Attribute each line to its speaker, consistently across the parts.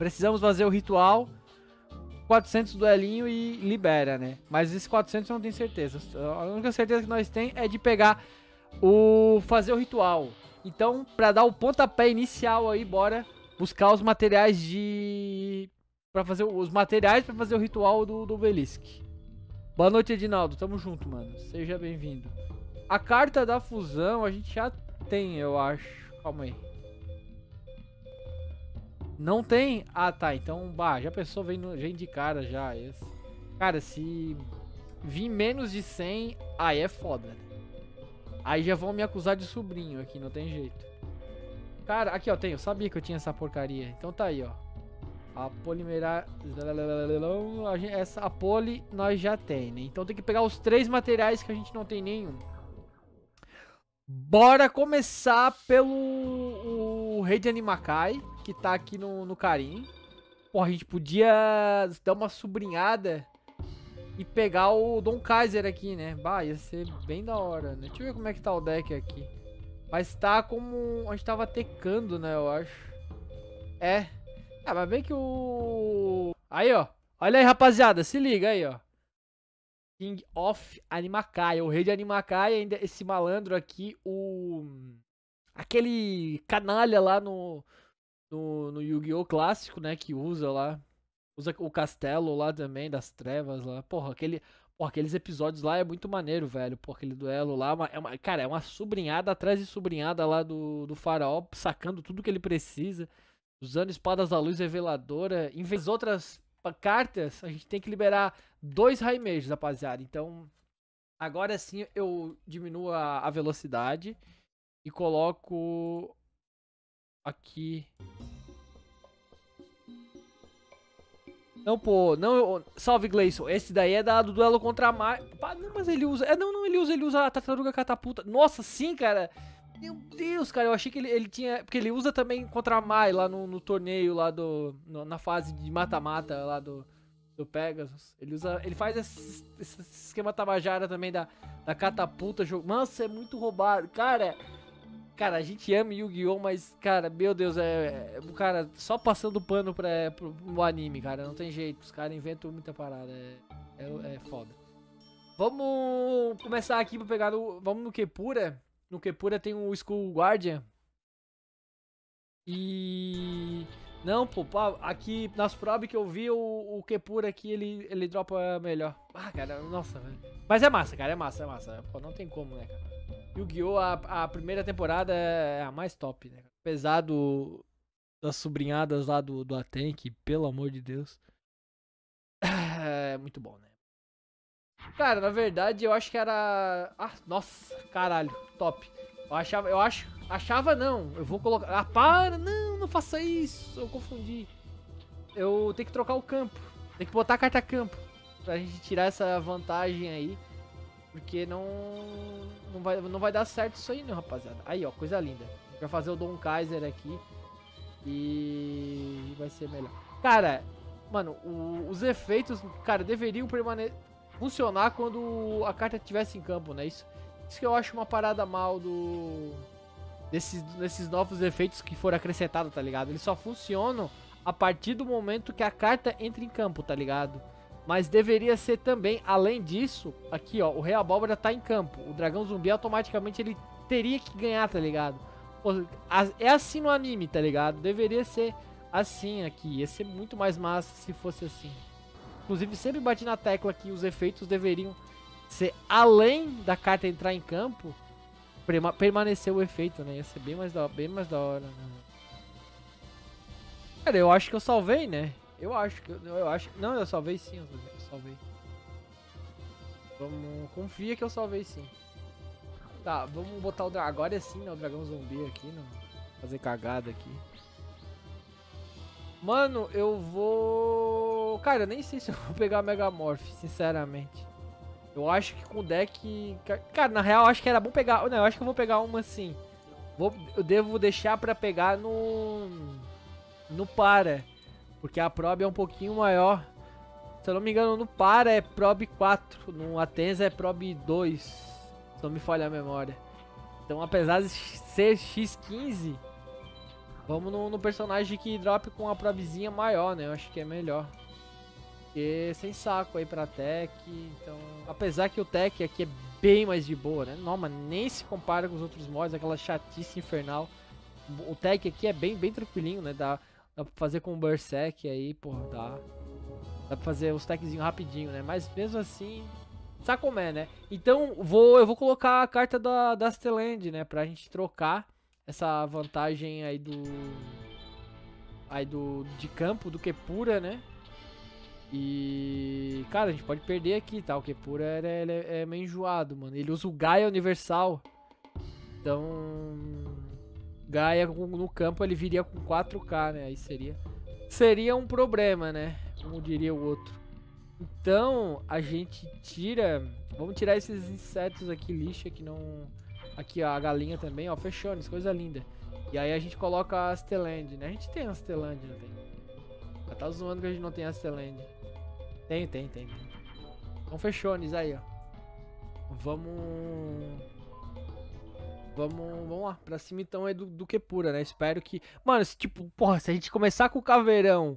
Speaker 1: Precisamos fazer o ritual. 400 duelinho e libera, né? Mas esses 400 eu não tenho certeza. A única certeza que nós tem é de pegar o... fazer o ritual. Então, pra dar o pontapé inicial aí, bora buscar os materiais de... Pra fazer os materiais pra fazer o ritual do, do Belisk. Boa noite, Edinaldo. Tamo junto, mano. Seja bem-vindo. A carta da fusão a gente já tem, eu acho. Calma aí. Não tem? Ah, tá. Então, bah, já pensou, vem, no, vem de cara já. Esse. Cara, se vir menos de 100, aí é foda. Né? Aí já vão me acusar de sobrinho aqui, não tem jeito. Cara, aqui ó, tem. Eu sabia que eu tinha essa porcaria. Então tá aí, ó. A polimera... Essa, a poli nós já tem, né? Então tem que pegar os três materiais que a gente não tem nenhum. Bora começar pelo o Rei de Animakai, que tá aqui no, no carinho. Pô, a gente podia dar uma sobrinhada e pegar o Don Kaiser aqui, né? Bah, ia ser bem da hora, né? Deixa eu ver como é que tá o deck aqui. Mas tá como a gente tava tecando, né, eu acho. É. Ah, mas bem que o... Aí, ó. Olha aí, rapaziada. Se liga aí, ó. King of Animakai, o rei de Animakai, ainda esse malandro aqui, o aquele canalha lá no no, no Yu-Gi-Oh clássico, né, que usa lá, usa o castelo lá também das trevas lá. Porra, aquele Porra, aqueles episódios lá é muito maneiro, velho. Porra, aquele duelo lá. É uma, cara, é uma sobrinhada atrás de sobrinhada lá do, do faraó, sacando tudo que ele precisa. Usando espadas da luz reveladora. Em vez outras cartas, a gente tem que liberar dois Raimejos, rapaziada. Então, agora sim eu diminuo a, a velocidade e coloco aqui. Não, pô, não, salve Gleison. Esse daí é da, do duelo contra a Mar. Não, mas ele usa. É, não, não, ele usa, ele usa a tartaruga catapulta. Nossa, sim, cara. Meu Deus, cara, eu achei que ele, ele tinha. Porque ele usa também contra a Mai lá no, no torneio lá do. No, na fase de mata-mata lá do, do Pegasus. Ele usa. Ele faz esse, esse esquema tabajara também da, da catapulta. Jogo. Nossa, é muito roubado. Cara. Cara, a gente ama Yu-Gi-Oh! Mas, cara, meu Deus, é, é. Cara, só passando pano pra, pro, pro anime, cara. Não tem jeito. Os caras inventam muita parada. É, é, é foda. Vamos começar aqui pra pegar no. Vamos no Kepura. No Kepura tem o Skull Guardian. E... Não, pô, aqui nas prob que eu vi, o, o Kepura aqui, ele, ele dropa melhor. Ah, cara, nossa, velho. Mas é massa, cara, é massa, é massa. Pô, não tem como, né, cara. Yu-Gi-Oh! A, a primeira temporada é a mais top, né? Apesar do, das sobrinhadas lá do, do Aten, pelo amor de Deus. É muito bom, né? Cara, na verdade, eu acho que era... Ah, nossa, caralho, top. Eu achava, eu acho, achava não, eu vou colocar... Ah, para, não, não faça isso, eu confundi. Eu tenho que trocar o campo, tem que botar a carta campo, pra gente tirar essa vantagem aí. Porque não, não, vai, não vai dar certo isso aí não, rapaziada. Aí, ó, coisa linda. Vai fazer o Don Kaiser aqui. E vai ser melhor. Cara, mano, o, os efeitos, cara, deveriam permanecer funcionar quando a carta estivesse em campo, né? Isso, isso que eu acho uma parada mal do desses, desses novos efeitos que foram acrescentados, tá ligado? Eles só funcionam a partir do momento que a carta entra em campo, tá ligado? Mas deveria ser também, além disso, aqui ó, o Rei Abóbora tá em campo. O Dragão Zumbi automaticamente ele teria que ganhar, tá ligado? É assim no anime, tá ligado? Deveria ser assim aqui. Ia ser muito mais massa se fosse assim. Inclusive, sempre bati na tecla que os efeitos deveriam ser além da carta entrar em campo, permanecer o efeito, né? Ia ser bem mais da, bem mais da hora, né? Cara, eu acho que eu salvei, né? Eu acho que eu, eu acho, não, eu salvei sim, eu salvei. Vamos, confia que eu salvei sim. Tá, vamos botar o dragão, agora é sim, né, o dragão zumbi aqui, não fazer cagada aqui. Mano, eu vou... Cara, eu nem sei se eu vou pegar Megamorph, sinceramente. Eu acho que com o deck... Cara, na real, eu acho que era bom pegar... Não, eu acho que eu vou pegar uma assim. Vou... Eu devo deixar pra pegar no... No para. Porque a prob é um pouquinho maior. Se eu não me engano, no para é prob 4. No Atenza é prob 2. Se não me falha a memória. Então, apesar de ser X15 Vamos no, no personagem que drop com a probzinha maior, né? Eu acho que é melhor. Porque sem saco aí pra tech. Então, apesar que o tech aqui é bem mais de boa, né? Não, mas nem se compara com os outros mods, aquela chatice infernal. O tech aqui é bem, bem tranquilinho, né? Dá, dá pra fazer com o Berserk aí, porra, dá. Dá pra fazer os techzinhos rapidinho, né? Mas mesmo assim, sabe como é, né? Então, vou, eu vou colocar a carta da, da Stelland, né? Pra gente trocar essa vantagem aí do... Aí do... De campo, do que pura, né? E... Cara, a gente pode perder aqui, tá? O que pura é, é, é meio enjoado, mano. Ele usa o Gaia Universal. Então... Gaia no campo ele viria com 4k, né? Aí seria... Seria um problema, né? Como diria o outro. Então, a gente tira... Vamos tirar esses insetos aqui, lixa, que não... Aqui, ó, a galinha também, ó, fechones, coisa linda. E aí a gente coloca a Stelland, né? A gente tem a Stelland, não tem? Já tá zoando que a gente não tem a Stelland. Tem, tem, tem. Então fechones aí, ó. Vamos... Vamos, vamos lá, pra cima então é do, do que pura, né? Espero que... Mano, se, tipo, porra, se a gente começar com o Caveirão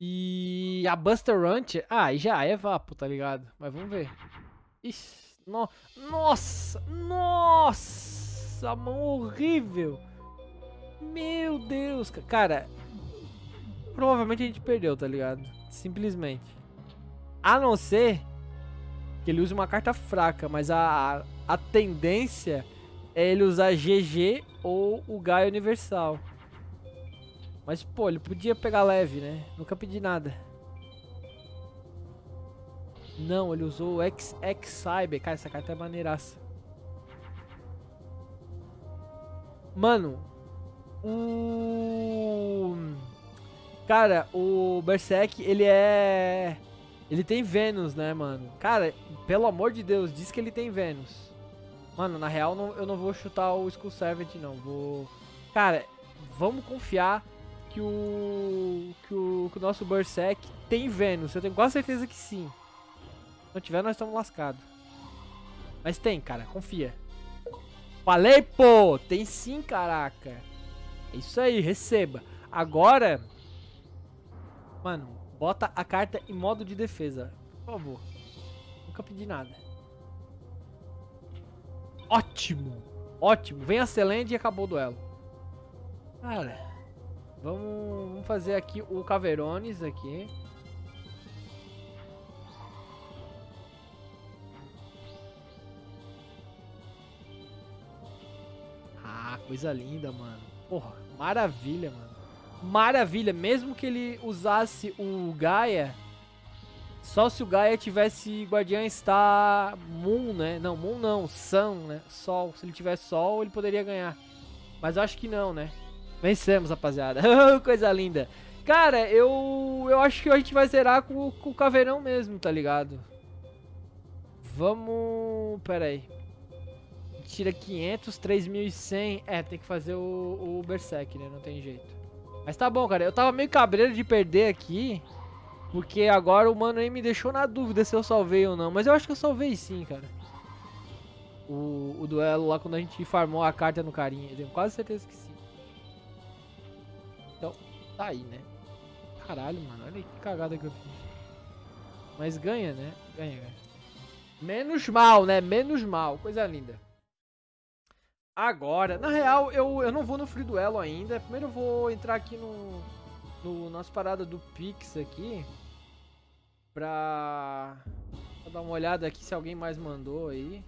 Speaker 1: e a Buster Ranch, ah, aí já é vapo, tá ligado? Mas vamos ver. Ixi, no... nossa, nossa, mão horrível. Meu Deus, cara. Provavelmente a gente perdeu, tá ligado? Simplesmente. A não ser que ele use uma carta fraca, mas a, a, a tendência é ele usar GG ou o Gaia Universal. Mas, pô, ele podia pegar leve, né? Nunca pedi nada. Não, ele usou o X, X Cyber. Cara, essa carta é maneiraça. Mano, o... Cara, o Berserk, ele é... Ele tem Vênus, né, mano? Cara, pelo amor de Deus, diz que ele tem Vênus. Mano, na real, não, eu não vou chutar o Skull Servant, não. Vou... Cara, vamos confiar que o, que o, que o nosso Berserk tem Vênus. Eu tenho quase certeza que sim. Se não tiver, nós estamos lascados. Mas tem, cara. Confia. Falei, pô! Tem sim, caraca. É isso aí, receba. Agora... Mano, Bota a carta em modo de defesa. Por favor. Nunca pedi nada. Ótimo. Ótimo. Vem a Celende e acabou o duelo. Cara. Vamos, vamos fazer aqui o Caverones aqui. Ah, coisa linda, mano. Porra, maravilha, mano maravilha. Mesmo que ele usasse o Gaia, só se o Gaia tivesse Guardiã Star Moon, né? Não, Moon não, Sun, né? Sol. Se ele tivesse Sol, ele poderia ganhar. Mas eu acho que não, né? Vencemos, rapaziada. Coisa linda. Cara, eu eu acho que a gente vai zerar com, com o Caveirão mesmo, tá ligado? Vamos... Pera aí. Tira 500, 3100. É, tem que fazer o, o Berserk, né? Não tem jeito. Mas tá bom, cara. Eu tava meio cabreiro de perder aqui. Porque agora o mano aí me deixou na dúvida se eu salvei ou não. Mas eu acho que eu salvei sim, cara. O, o duelo lá quando a gente farmou a carta no carinha. Eu tenho quase certeza que sim. Então, tá aí, né? Caralho, mano. Olha que cagada que eu fiz. Mas ganha, né? Ganha, ganha. Menos mal, né? Menos mal. Coisa linda. Agora, na real, eu, eu não vou no free duelo ainda. Primeiro eu vou entrar aqui no, no nossa parada do Pix aqui. Pra, pra dar uma olhada aqui se alguém mais mandou aí.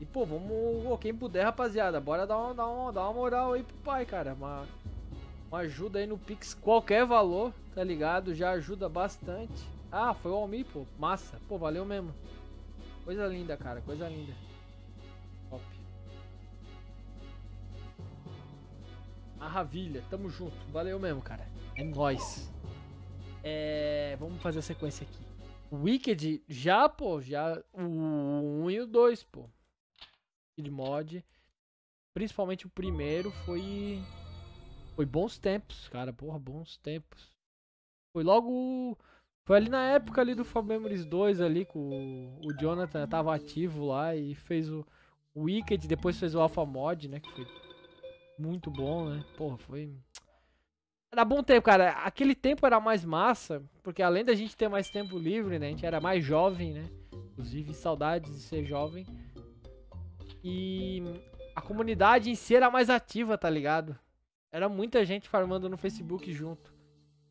Speaker 1: E pô, vamos, quem puder, rapaziada, bora dar uma, dar uma, dar uma moral aí pro pai, cara. Uma, uma ajuda aí no Pix, qualquer valor, tá ligado? Já ajuda bastante. Ah, foi o Almi, pô, massa. Pô, valeu mesmo. Coisa linda, cara, coisa linda. Maravilha, tamo junto. Valeu mesmo, cara. É nóis. É, vamos fazer a sequência aqui. Wicked, já, pô, já. O 1 e o 2, pô. De mod. Principalmente o primeiro foi. Foi bons tempos, cara. Porra, bons tempos. Foi logo. Foi ali na época ali do Fall Memories 2 ali, com o Jonathan tava ativo lá e fez o Wicked, depois fez o Alpha Mod, né? Que foi muito bom, né? Porra, foi Era bom tempo, cara. Aquele tempo era mais massa, porque além da gente ter mais tempo livre, né? A gente era mais jovem, né? Inclusive, saudades de ser jovem. E a comunidade em si era mais ativa, tá ligado? Era muita gente farmando no Facebook junto.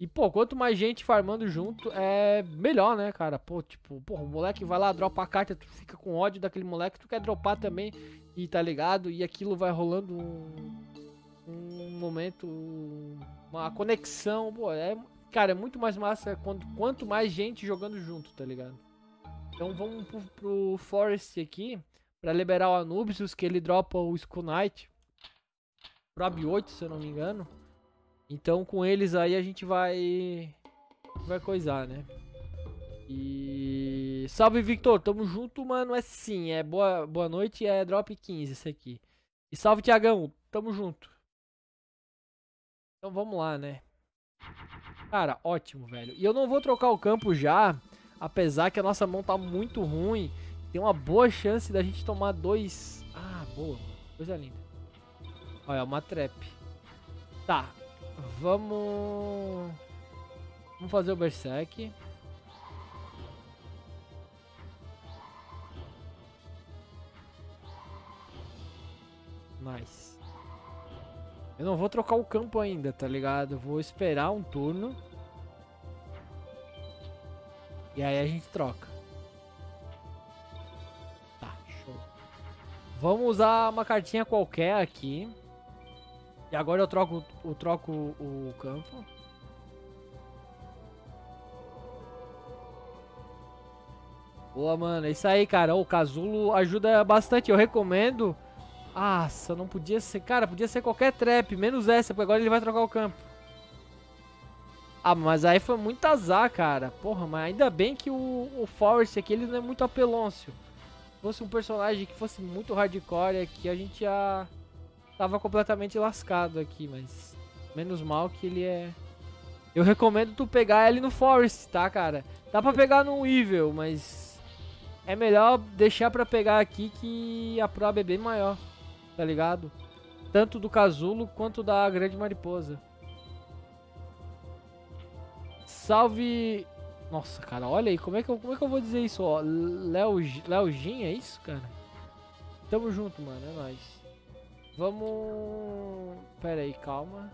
Speaker 1: E, pô, quanto mais gente farmando junto, é melhor, né, cara? Pô, tipo, pô, o moleque vai lá, dropa a carta, tu fica com ódio daquele moleque, tu quer dropar também, e tá ligado? E aquilo vai rolando um, momento, uma conexão, pô, é, cara, é muito mais massa quando, quanto mais gente jogando junto, tá ligado? Então vamos pro, pro Forest aqui, pra liberar o Anubius, que ele dropa o Skull Knight. Prob 8, se eu não me engano. Então com eles aí a gente vai vai coisar, né? E salve Victor, tamo junto, mano. É sim, é boa, boa noite, é drop 15 esse aqui. E salve Tiagão, tamo junto. Então vamos lá, né? Cara, ótimo, velho. E eu não vou trocar o campo já, apesar que a nossa mão tá muito ruim. Tem uma boa chance da gente tomar dois... Ah, boa. Coisa linda. Olha, uma trap. Tá, Vamos... Vamos fazer o Berserk. Nice. Eu não vou trocar o campo ainda, tá ligado? Vou esperar um turno. E aí a gente troca. Tá, show. Vamos usar uma cartinha qualquer aqui. E agora eu troco, eu troco o campo. Boa, mano. É isso aí, cara. O casulo ajuda bastante. Eu recomendo. Nossa, não podia ser... Cara, podia ser qualquer trap, menos essa, porque agora ele vai trocar o campo. Ah, mas aí foi muito azar, cara. Porra, mas ainda bem que o, o Forest aqui, ele não é muito apelôncio. Se fosse um personagem que fosse muito hardcore aqui, a gente ia tava completamente lascado aqui, mas menos mal que ele é... Eu recomendo tu pegar ele no Forest, tá, cara? Dá pra pegar no Evil, mas é melhor deixar pra pegar aqui que a prova é bem maior, tá ligado? Tanto do casulo quanto da grande mariposa. Salve... Nossa, cara, olha aí, como é que eu, como é que eu vou dizer isso, ó? Gin, é isso, cara? Tamo junto, mano, é nóis. Vamos... Pera aí, calma.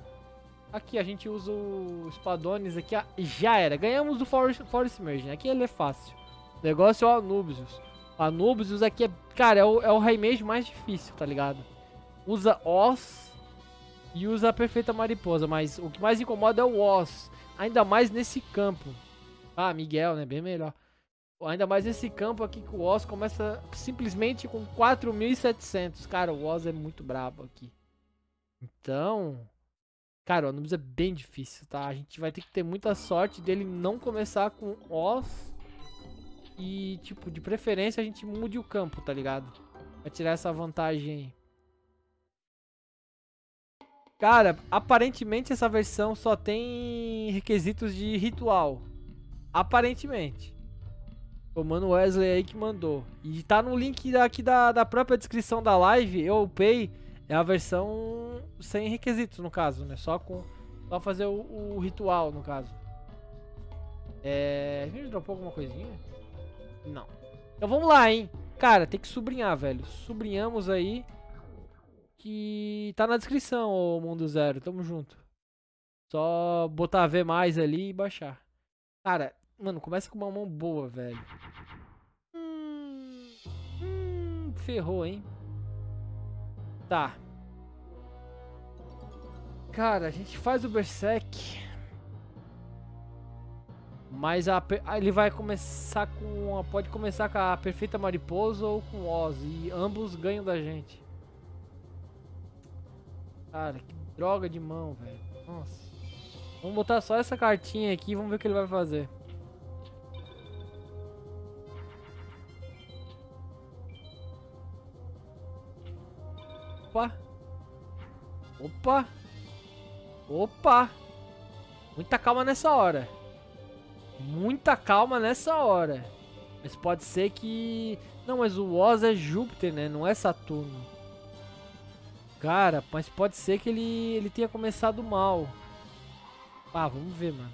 Speaker 1: Aqui a gente usa os espadones aqui. Ah, já era. Ganhamos do Forest, Forest Merge. Aqui ele é fácil. O negócio é o Anubius. Anubius aqui é... Cara, é o, é o mais difícil, tá ligado? Usa Os e usa a Perfeita Mariposa. Mas o que mais incomoda é o Os. Ainda mais nesse campo. Ah, Miguel, né? Bem melhor. Ainda mais esse campo aqui que o Oz começa simplesmente com 4.700. Cara, o Oz é muito brabo aqui. Então... Cara, o Anubis é bem difícil, tá? A gente vai ter que ter muita sorte dele não começar com Oz. E, tipo, de preferência a gente mude o campo, tá ligado? Pra tirar essa vantagem aí. Cara, aparentemente essa versão só tem requisitos de ritual. Aparentemente. O Mano Wesley aí que mandou. E tá no link aqui da, da própria descrição da live. Eu upei. É a versão sem requisitos, no caso, né? Só com. Só fazer o, o ritual, no caso. É. A gente dropou alguma coisinha? Não. Então vamos lá, hein? Cara, tem que sublinhar, velho. Sublinhamos aí. Que tá na descrição, o Mundo Zero. Tamo junto. Só botar V mais ali e baixar. Cara, Mano, começa com uma mão boa, velho. Hum, hum, ferrou, hein? Tá. Cara, a gente faz o Berserk. Mas a, ele vai começar com. Pode começar com a Perfeita Mariposa ou com Oz. E ambos ganham da gente. Cara, que droga de mão, velho. Nossa. Vamos botar só essa cartinha aqui e vamos ver o que ele vai fazer. Opa. Opa. Opa. Muita calma nessa hora. Muita calma nessa hora. Mas pode ser que... Não, mas o Oz é Júpiter, né? Não é Saturno. Cara, mas pode ser que ele, ele tenha começado mal. Ah, vamos ver, mano.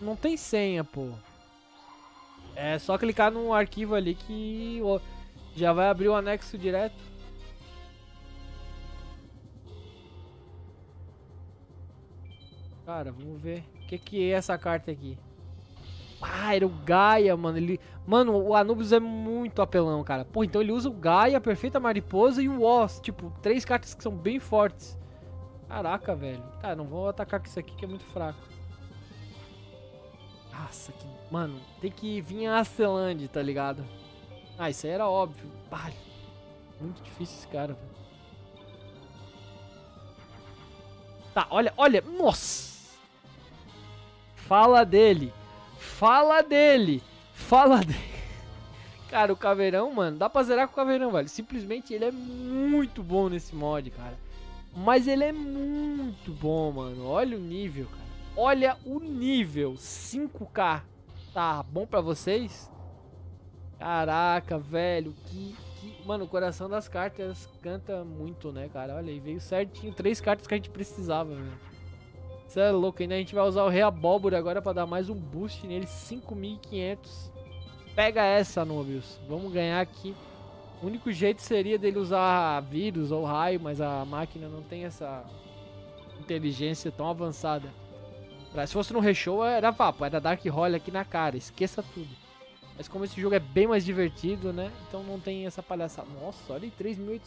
Speaker 1: Não tem senha, pô. É só clicar no arquivo ali que já vai abrir o anexo direto. Cara, vamos ver. O que, que é essa carta aqui? Ah, era o Gaia, mano. Ele... Mano, o Anubius é muito apelão, cara. Pô, então ele usa o Gaia, a Perfeita Mariposa e o Oz. Tipo, três cartas que são bem fortes. Caraca, velho. Tá, não vou atacar com isso aqui que é muito fraco. Nossa, que... Mano, tem que vir a Aceland, tá ligado? Ah, isso aí era óbvio. Pá, muito difícil esse cara, velho. Tá, olha, olha. Nossa! Fala dele. Fala dele. Fala dele. Cara, o Caveirão, mano, dá pra zerar com o Caveirão, velho. Simplesmente ele é muito bom nesse mod, cara. Mas ele é muito bom, mano. Olha o nível, cara. Olha o nível. 5k. Tá bom pra vocês? Caraca, velho. Que, que... Mano, o coração das cartas canta muito, né, cara? Olha aí, veio certinho. Três cartas que a gente precisava, velho. Você é louco, ainda a gente vai usar o Rei Abóbora agora pra dar mais um boost nele. 5.500. Pega essa, Nobius. Vamos ganhar aqui. O único jeito seria dele usar vírus ou raio, mas a máquina não tem essa inteligência tão avançada. Se fosse no Reshow era vapo, era Dark Roll aqui na cara, esqueça tudo. Mas como esse jogo é bem mais divertido, né? Então não tem essa palhaçada. Nossa, olha aí, 3.800.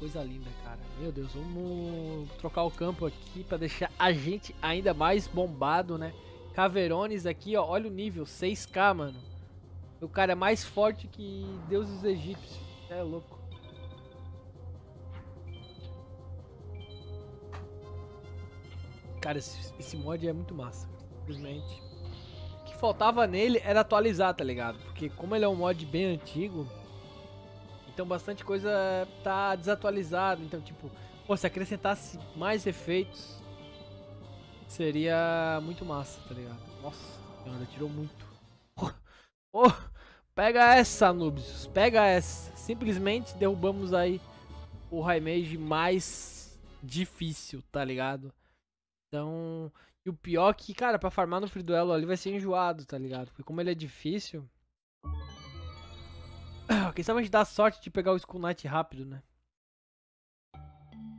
Speaker 1: coisa linda, cara. Meu Deus, vamos trocar o campo aqui para deixar a gente ainda mais bombado, né? Caverones aqui, ó. Olha o nível, 6k, mano. O cara é mais forte que deuses egípcios. É louco. Cara, esse, esse mod é muito massa. Simplesmente. O que faltava nele era atualizar, tá ligado? Porque como ele é um mod bem antigo, então bastante coisa tá desatualizada. Então, tipo, pô, se acrescentasse mais efeitos, seria muito massa, tá ligado? Nossa, tirou muito. Oh, pega essa, Anubius. Pega essa. Simplesmente derrubamos aí o High Mage mais difícil, tá ligado? Então, e o pior é que, cara, pra farmar no free duelo ali vai ser enjoado, tá ligado? Porque como ele é difícil... Quem sabe a gente dá sorte de pegar o Skull Knight rápido, né?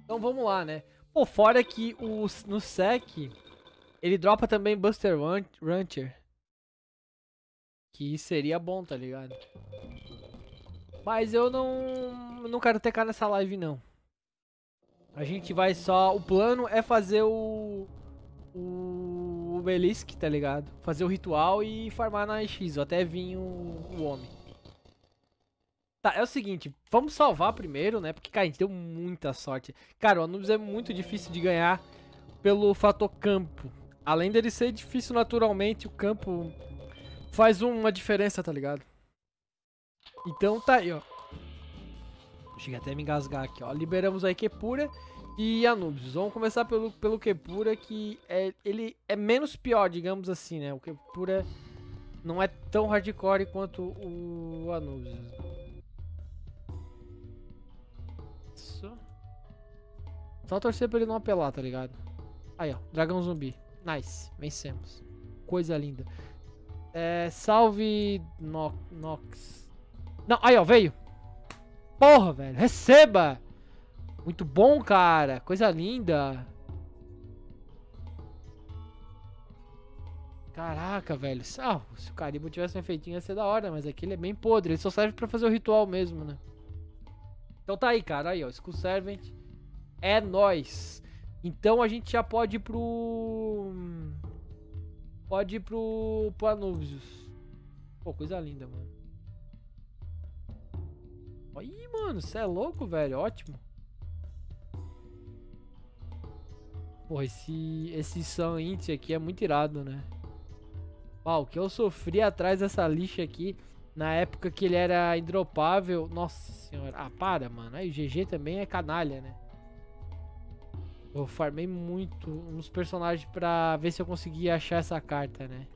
Speaker 1: Então vamos lá, né? Pô, fora que o, no sec, ele dropa também Buster Rancher. Que seria bom, tá ligado? Mas eu não, não quero TK nessa live, não. A gente vai só... O plano é fazer o... O Obelisk, tá ligado? Fazer o ritual e farmar na X, até vir o, o homem. Tá, é o seguinte, vamos salvar primeiro, né? Porque, cara, a gente deu muita sorte. Cara, o Anubis é muito difícil de ganhar pelo fator campo. Além dele ser difícil naturalmente, o campo faz uma diferença, tá ligado? Então tá aí, ó. Cheguei até a me engasgar aqui, ó. Liberamos aí Kepura e Anubis. Vamos começar pelo, pelo Kepura, que é, ele é menos pior, digamos assim, né? O Kepura não é tão hardcore quanto o Anubis. Só torcer pra ele não apelar, tá ligado? Aí, ó. Dragão zumbi. Nice. Vencemos. Coisa linda. É, salve no Nox. Não, aí, ó. Veio. Porra, velho. Receba! Muito bom, cara. Coisa linda. Caraca, velho. Ah, se o carimbo tivesse um efeitinho ia ser da hora, mas aqui ele é bem podre. Ele só serve pra fazer o ritual mesmo, né? Então tá aí, cara. Aí, ó. Skull Servant. É nóis. Então a gente já pode ir pro... Pode ir pro, pro Anubius. Pô, coisa linda, mano. Ih, mano, você é louco, velho. Ótimo. Pô, esse, esse Sun aqui é muito irado, né? Uau, o que eu sofri atrás dessa lixa aqui na época que ele era indropável. Nossa senhora. Ah, para, mano. Aí o GG também é canalha, né? Eu farmei muito uns personagens pra ver se eu conseguia achar essa carta, né?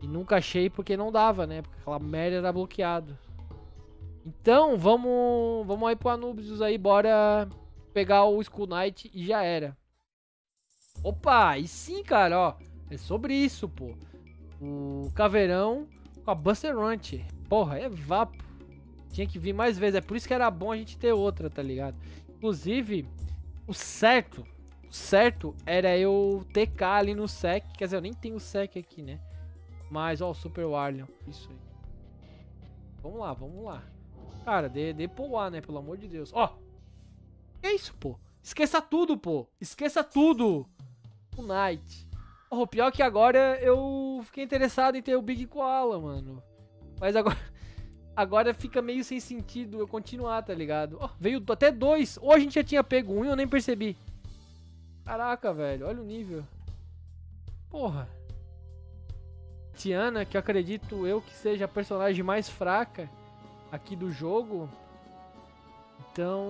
Speaker 1: E nunca achei porque não dava, né? Porque aquela merda era bloqueado. Então, vamos, vamos aí pro Anubius aí, bora pegar o Skull Knight e já era. Opa, e sim, cara, ó. É sobre isso, pô. O Caveirão com a Buster Ranch. Porra, é vapo. Tinha que vir mais vezes. É por isso que era bom a gente ter outra, tá ligado? Inclusive, o certo, o certo era eu TK ali no sec. Quer dizer, eu nem tenho sec aqui, né? Mas, ó, o Super Warlion. Isso aí. Vamos lá, vamos lá. Cara, dê, dê né? Pelo amor de Deus. Ó. Que isso, pô? Esqueça tudo, pô. Esqueça tudo. O Knight. Oh, pior que agora eu fiquei interessado em ter o Big Koala, mano. Mas agora... Agora fica meio sem sentido eu continuar, tá ligado? Oh, veio até dois. Ou a gente já tinha pego um e eu nem percebi. Caraca, velho. Olha o nível. Porra. Tiana, que eu acredito eu que seja a personagem mais fraca aqui do jogo. Então...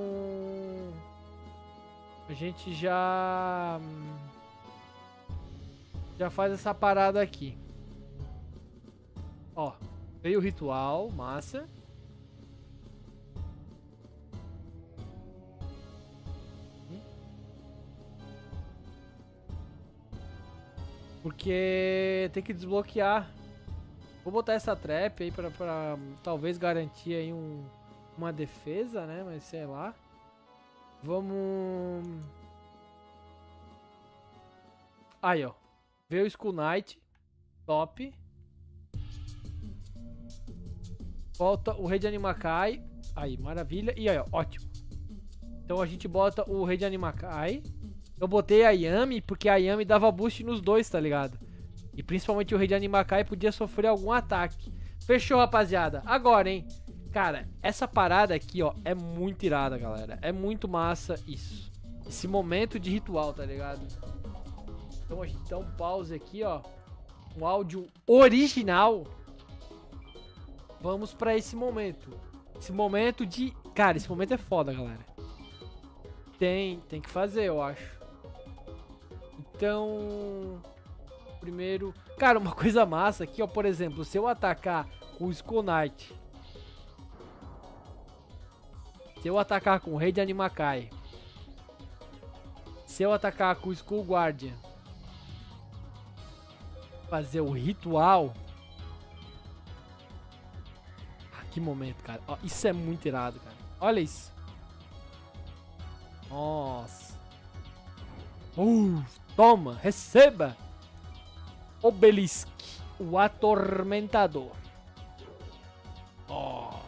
Speaker 1: A gente já... Já faz essa parada aqui. Ó, veio o ritual, massa. Porque tem que desbloquear. Vou botar essa trap aí pra, pra talvez garantir aí um, uma defesa, né? Mas sei lá. Vamos... Aí, ó. Veio o Skull Knight. Top. Volta o Rei de Animakai. Aí, maravilha. E aí, ó, ótimo. Então a gente bota o Rei de Animakai. Eu botei a Yami porque a Yami dava boost nos dois, tá ligado? E principalmente o Rei de Animakai podia sofrer algum ataque. Fechou, rapaziada. Agora, hein? Cara, essa parada aqui, ó, é muito irada, galera. É muito massa isso. Esse momento de ritual, tá ligado? Então a gente dá um pause aqui, ó. Um áudio original. Vamos pra esse momento. Esse momento de... Cara, esse momento é foda, galera. Tem, tem que fazer, eu acho. Então... Primeiro... Cara, uma coisa massa aqui, ó. Por exemplo, se eu atacar com o Skull Knight... Se eu atacar com o Rei de Animakai... Se eu atacar com o Skull Guardian fazer o ritual. Que momento, cara. Ó, isso é muito irado, cara. Olha isso. Nossa. Uh, toma, receba. Obelisk, o atormentador. Nossa.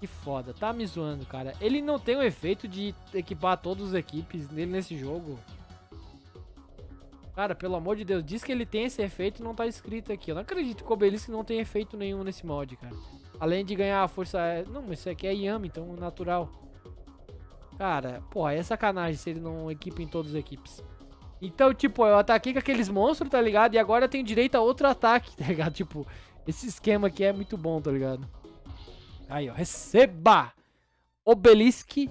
Speaker 1: Que foda. Tá me zoando, cara. Ele não tem o efeito de equipar todas as equipes dele nesse jogo. Cara, pelo amor de Deus, diz que ele tem esse efeito e não tá escrito aqui. Eu não acredito que o Obelisk não tem efeito nenhum nesse mod, cara. Além de ganhar a força... Não, mas isso aqui é Yami, então natural. Cara, porra, é sacanagem se ele não equipa em todas as equipes. Então, tipo, eu ataquei com aqueles monstros, tá ligado? E agora eu tenho direito a outro ataque, tá ligado? Tipo, esse esquema aqui é muito bom, tá ligado? Aí, ó, receba! Obelisk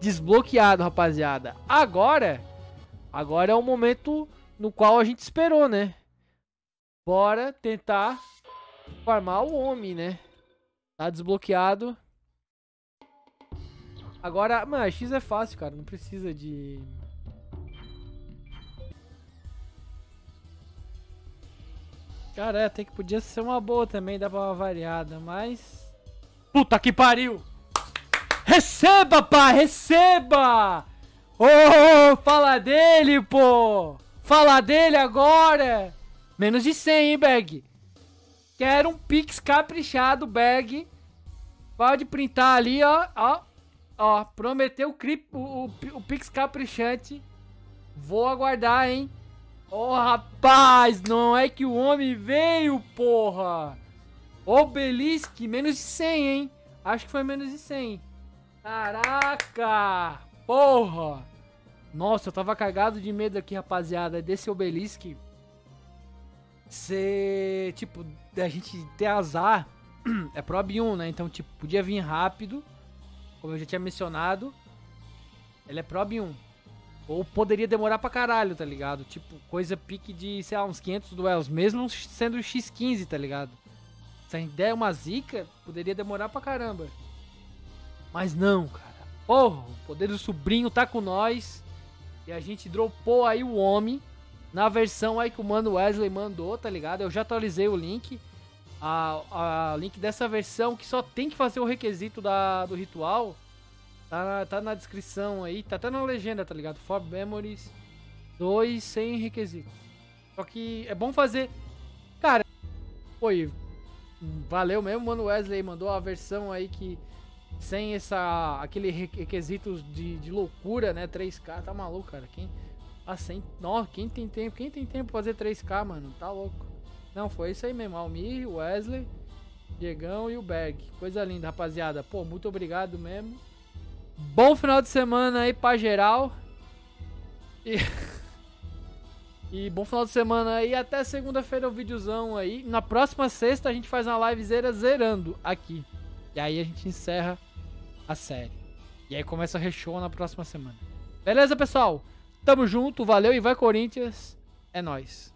Speaker 1: desbloqueado, rapaziada. Agora, agora é o momento no qual a gente esperou, né? Bora tentar farmar o homem, né? Tá desbloqueado. Agora, mano, X é fácil, cara. Não precisa de... Cara, é, até que podia ser uma boa também, dá pra uma variada, mas... Puta que pariu! Receba, pá! Receba! Ô, oh, fala dele, pô! Falar dele agora. Menos de 100, hein, Bag? Quero um Pix caprichado, Bag. Pode printar ali, ó. Ó. Ó. Prometeu o, clip, o, o, o Pix caprichante. Vou aguardar, hein. Ô, oh, rapaz. Não é que o homem veio, porra. Obelisk, menos de 100, hein. Acho que foi menos de 100. Caraca. Porra. Nossa, eu tava cagado de medo aqui, rapaziada, desse obelisk ser, tipo, da gente ter azar. É Prob 1, né? Então, tipo, podia vir rápido, como eu já tinha mencionado. Ele é Prob 1. Ou poderia demorar pra caralho, tá ligado? Tipo, coisa pique de, sei lá, uns 500 duelos, mesmo sendo X15, tá ligado? essa ideia é uma zica, poderia demorar pra caramba. Mas não, cara. Porra, o poder do sobrinho tá com nós. E a gente dropou aí o homem na versão aí que o Mano Wesley mandou, tá ligado? Eu já atualizei o link. A, a link dessa versão que só tem que fazer o requisito da, do ritual. Tá, tá na descrição aí, tá até na legenda, tá ligado? For Memories 2 sem requisito. Só que é bom fazer. Cara, foi. Valeu mesmo, mano. Wesley mandou a versão aí que. Sem essa. aquele requisitos de, de loucura, né? 3K, tá maluco, cara. Quem. Sem. Nossa, quem tem tempo? Quem tem tempo fazer 3K, mano? Tá louco. Não, foi isso aí mesmo. Almir, Wesley, Diegão e o Berg. Coisa linda, rapaziada. Pô, muito obrigado mesmo. Bom final de semana aí pra geral. E. E bom final de semana aí. Até segunda-feira o videozão aí. Na próxima sexta a gente faz uma livezeira zerando aqui. E aí a gente encerra a série. E aí começa a reshow na próxima semana. Beleza, pessoal? Tamo junto, valeu e vai Corinthians. É nóis.